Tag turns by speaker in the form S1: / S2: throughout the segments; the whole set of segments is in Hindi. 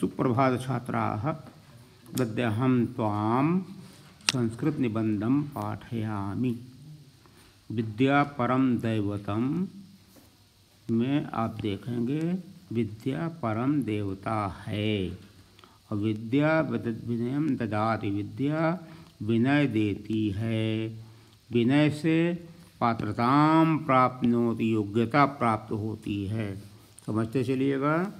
S1: सुप्रभात छात्राः अद्याहं त्वां संस्कृतनिबन्धं पाठयामि। विद्या परम दैवतम में, आप देखेंगे, विद्या परम देवता है। और विद्या विनयम ददाति, विद्या विनय देती है। विनय से पात्रताम प्राप्त होती योग्यता प्राप्त होती है। समझते चलिएगा।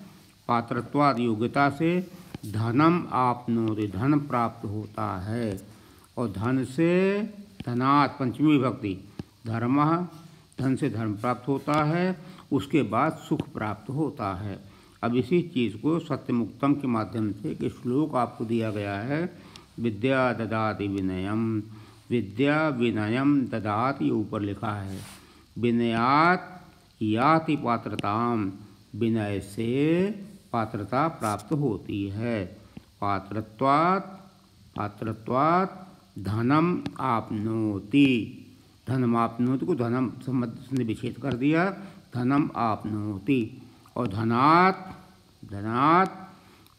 S1: पात्रत्वाद योग्यता से धनम आपनोति धन प्राप्त होता है। और धन से धनात् पंचमी भक्ति, धर्म, धन से धर्म प्राप्त होता है, उसके बाद सुख प्राप्त होता है। अब इसी चीज़ को सत्यमुक्तम के माध्यम से एक श्लोक आपको दिया गया है, विद्या ददाति विनयम। विद्या विनयम ददाति ऊपर लिखा है। विनयात याति पात्रताम, विनय से पात्रता प्राप्त होती है। पात्रत्वात् पात्रत्वात् धनम आपनोति। धनम आपनोति को धनम संबंध ने विच्छेद कर दिया। धनम आपनोति। और धनात् धनात्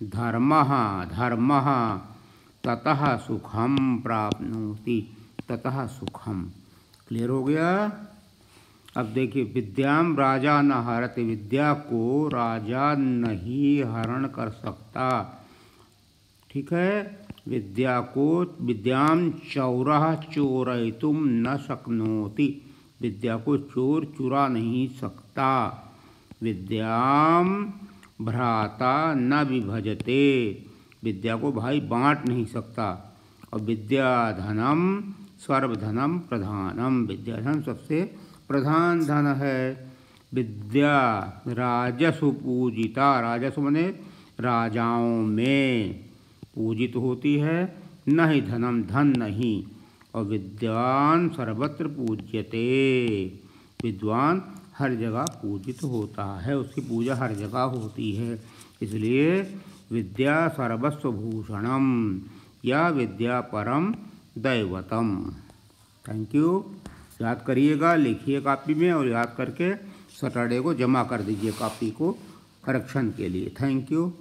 S1: धर्म धर्म ततः सुखम प्राप्नोति। ततः सुखम। क्लियर हो गया? अब देखिए विद्याम राजा न हरत, विद्या को राजा नहीं हरण कर सकता। ठीक है? विद्या को विद्याम चौरा चोर तुम न सकनोती विद्या को चोर चुरा नहीं सकता। विद्याम भ्राता न विभजते। विद्या को भाई बांट नहीं सकता। और विद्या धनम सर्वधनम प्रधानम। विद्याधन सबसे प्रधान धन है विद्या राजसु पूजिता। राजसु मने राजाओं में पूजित होती है न ही धनम धन नहीं और विद्वान सर्वत्र पूज्यते। विद्वान हर जगह पूजित होता है, उसकी पूजा हर जगह होती है। इसलिए विद्या सर्वस्व भूषणम, या विद्या परम दैवतम। थैंक यू याद करिएगा, लिखिए कापी में और याद करके सैटरडे को जमा कर दीजिए कापी को करेक्शन के लिए। Thank you